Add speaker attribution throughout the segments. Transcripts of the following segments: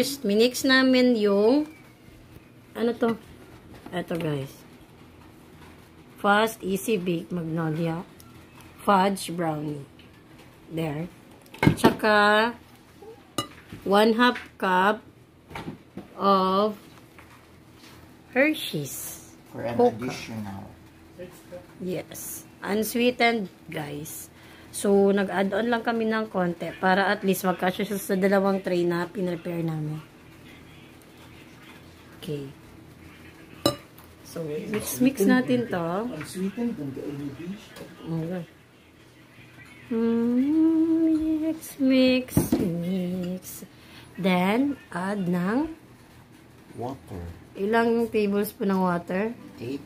Speaker 1: First, minix namin yung ano to? Ito, guys. Fast, easy bake, magnolia, fudge brownie. There. Tsaka, one half cup of Hershey's.
Speaker 2: For an
Speaker 1: Coca.
Speaker 2: additional.
Speaker 1: Yes. Unsweetened, guys. So, nag-add on lang kami ng konti para at least magkasya siya sa dalawang tray na pinrepare namin. Okay. So, mix-mix natin to. Okay. Mm, mix, mix, mix. Then, add ng
Speaker 2: Water.
Speaker 1: ilang tablespoon ng water?
Speaker 2: 8.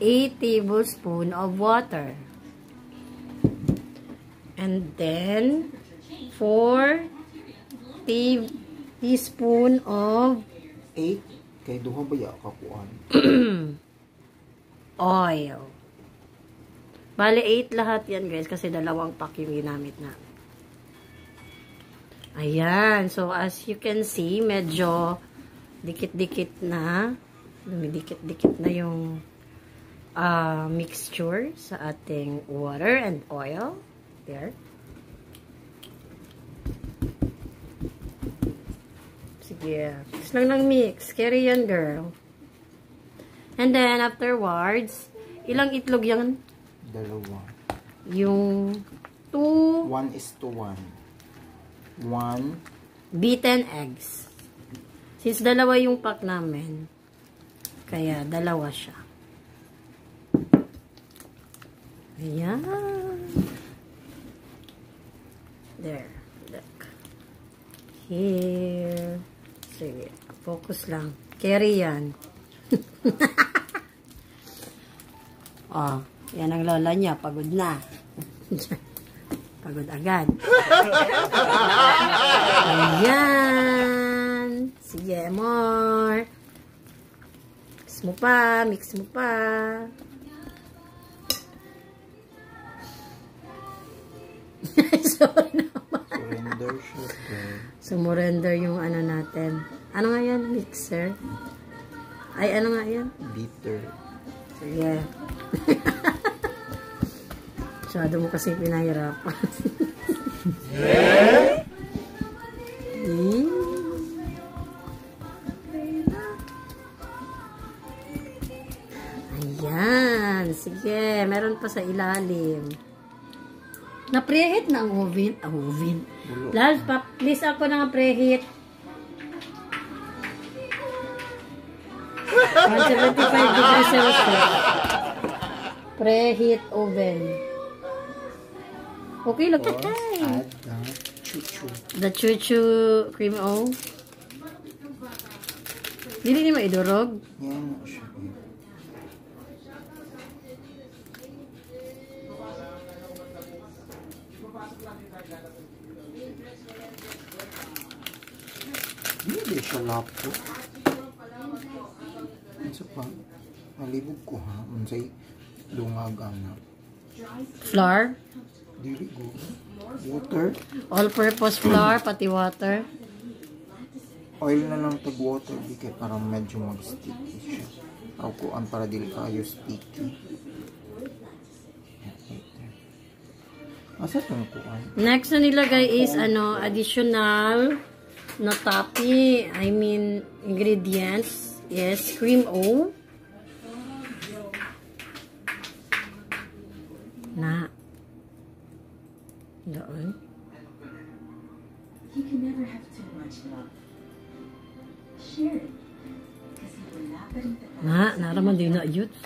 Speaker 1: 8 tablespoon of water. And then, 4 tea teaspoon of
Speaker 2: 8. Kay duha ba ya kakuan?
Speaker 1: oil. Bale, 8 lahat yan, guys, kasi dalawang pack yung ginamit na. Ayan. So, as you can see, medyo dikit-dikit na. Dumidikit-dikit na yung ah, mixture sa ating water and oil. There. Sige. Just lang ng mix. Carry yan, girl. And then, afterwards, ilang itlog yan?
Speaker 2: Dalawa.
Speaker 1: Yung two
Speaker 2: 1 is to 1. 1.
Speaker 1: beaten eggs. Since dalawa yung pack namin, kaya dalawa siya. Ayan. There. Look. Here. Sige. Focus lang. Carry yan. oh, yan ang lola niya. Pagod na. Pagod agad. Ayan. Sige, more. Mix mo pa, mix mo pa. Sorry. Sumurrender yung ano natin. Ano nga yan? Mixer? Ay, ano nga yan?
Speaker 2: Bitter.
Speaker 1: Sige. Masyado mo kasi pinahirapan. Eh? Ayan. Sige. Meron pa sa ilalim. Na-preheat na ang oven. Ang oven. Lal, pa, please ako na preheat. 175 degrees Celsius. Preheat oven. Okay tatay.
Speaker 2: add the chuchu.
Speaker 1: The chuchu cream o. Dili ni maidurog.
Speaker 2: Yan na siya. Siya lapto. Ano pa? Nalibog ko ha. Unsay dungagang na.
Speaker 1: Flour.
Speaker 2: Dili ko. Water.
Speaker 1: All-purpose flour, pati water.
Speaker 2: Oil na lang tag water di kay parang medyo mag-sticky siya. Aw kuan para dili kayo sticky. Asa tong kuan?
Speaker 1: Next na nilagay is ano, additional na tapi, I mean, ingredients is cream O. Na. Doon.
Speaker 3: You can never have too much love. Share it. Kasi wala pa rin.
Speaker 1: Na, naraman din na youth.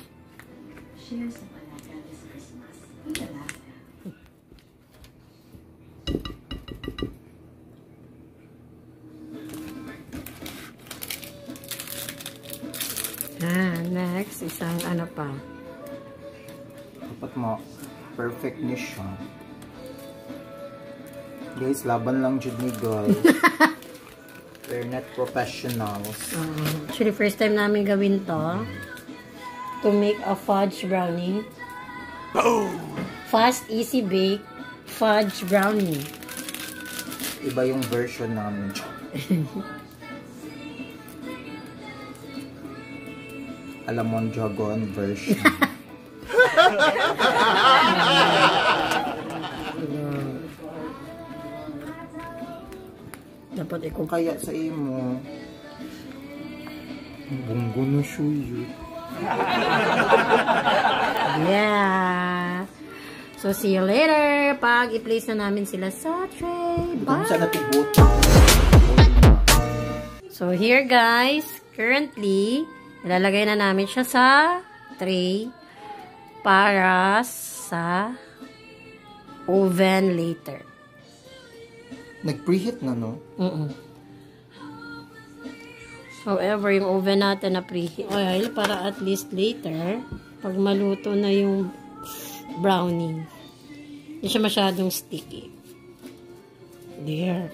Speaker 3: Share sa
Speaker 1: isang ano pa.
Speaker 2: Dapat mo perfect ni siya. Guys, laban lang jud ni guys. We're not professionals.
Speaker 1: Uh, actually, first time namin gawin to. To make a fudge brownie. Fast, easy bake fudge brownie.
Speaker 2: Iba yung version namin. Alamon Dragon version.
Speaker 1: Dapat
Speaker 2: Kung
Speaker 1: ikaw
Speaker 2: kaya sa imo, bunggo no shuyu.
Speaker 1: Yeah. So, see you later. Pag i-place na namin sila sa tray. Bye! So, here guys, currently, ilalagay na namin siya sa tray para sa oven later.
Speaker 2: Nag-preheat na, no?
Speaker 1: Mm However, yung oven natin na preheat oil para at least later, pag maluto na yung brownie, hindi siya masyadong sticky. There.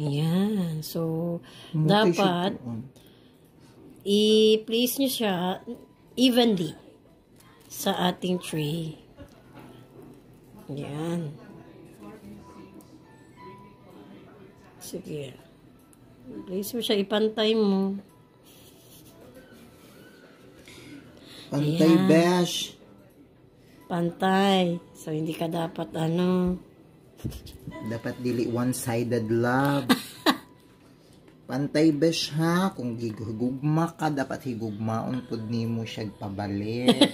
Speaker 1: Yan. So, dapat i-place nyo siya evenly sa ating tray. Yan. Sige. Place mo siya, ipantay mo.
Speaker 2: Pantay
Speaker 1: Ayan.
Speaker 2: bash.
Speaker 1: Pantay. So, hindi ka dapat ano.
Speaker 2: Dapat dili one-sided love. Pantay besh ha, kung gigugma ka, dapat higugmaon pud nimo siya pabalik.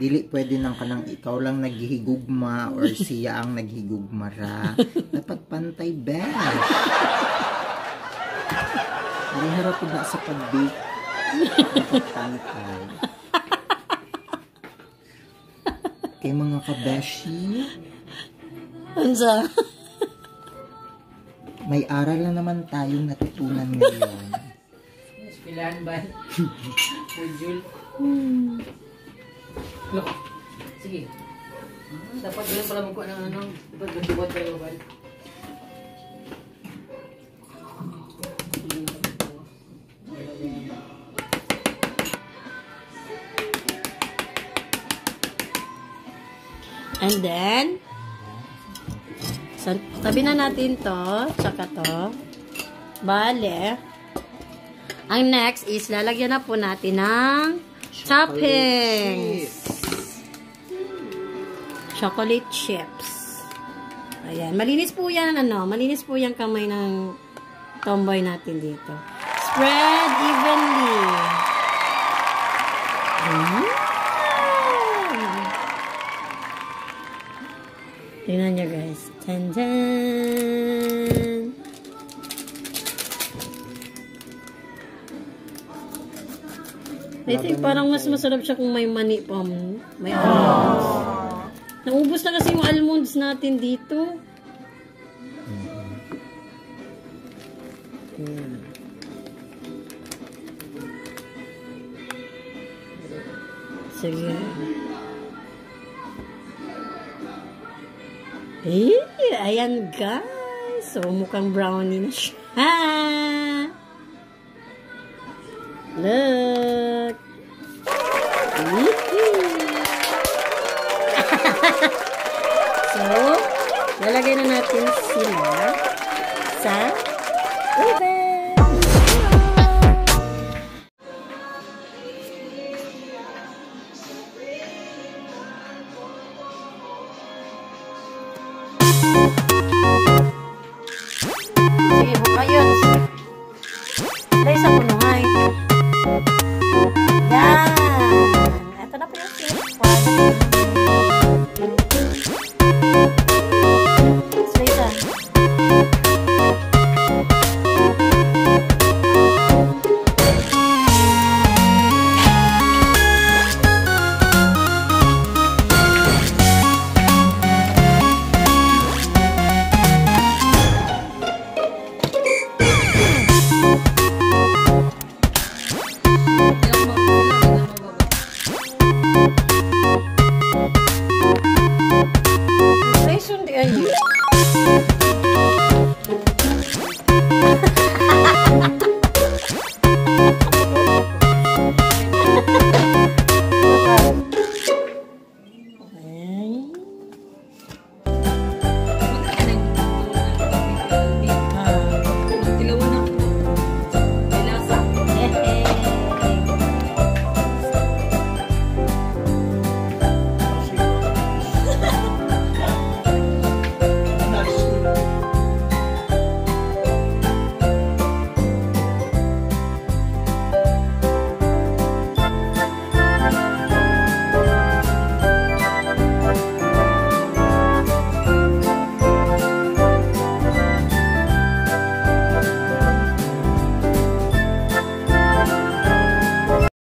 Speaker 2: dili pwede nang kanang ikaw lang naghihigugma or siya ang naghigugma ra. Dapat pantay besh. Hindi harap na sa pag-bake. Dapat pantay. Kay mga kabeshi,
Speaker 1: Ansa?
Speaker 2: may aral na naman tayong natutunan ngayon.
Speaker 4: Pilahan ba? Module. Look. Sige. Dapat ganun pala magkuha ng ano. Dapat gandubot tayo ba?
Speaker 1: And then, tabi na natin to, tsaka to. Bale, ang next is lalagyan na po natin ng toppings. Chocolate chips. Ayan. Malinis po yan, ano, malinis po yung kamay ng tomboy natin dito. Spread evenly. Tingnan nyo guys. Tan I think parang mas masarap siya kung may mani pa. mo. May almonds. Naubos na kasi yung almonds natin dito. Ayan. Sige. Eh, ayan guys. So, mukhang brownie na siya. Look.